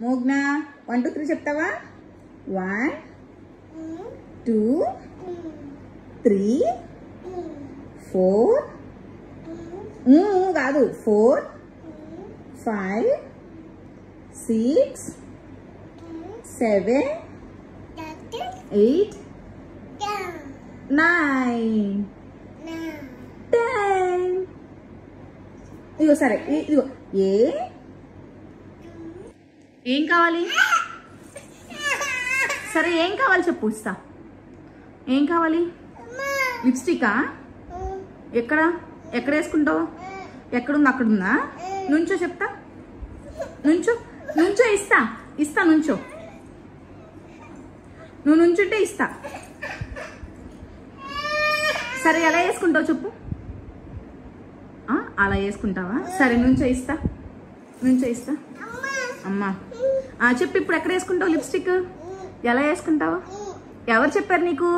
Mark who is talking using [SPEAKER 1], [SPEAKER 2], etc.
[SPEAKER 1] మోగ్నా one two three చెప్తావా? One two three four కాదు four five six seven eight nine ten ఇదిగో సరే ఇదిగో ఏ ఏం కావాలి? సరే ఏం కావాలి చెప్పు ఇస్తా. ఏం కావాలి? లిప్స్టికా? ఎక్కడ? ఎక్కడ వేసుకుంటావు? ఎక్కడుంది? అక్కడుందా? నుంచో చెప్తా. నుంచో. నుంచో ఇస్తా. ఇస్తా నుంచో. నువ్వు నుంచుంటే ఇస్తా. సరే ఎలా వేసుకుంటావు చెప్పు. అలా వేసుకుంటావా? సరే నుంచో ఇస్తా. నుంచో ఇస్తా. అమ్మా. చెప్పు ఇప్పుడు ఎక్కడ వేసుకుంటావు లిప్స్టిక్? ఎలా వేసుకుంటావు? ఎవరు చెప్పారు నీకు?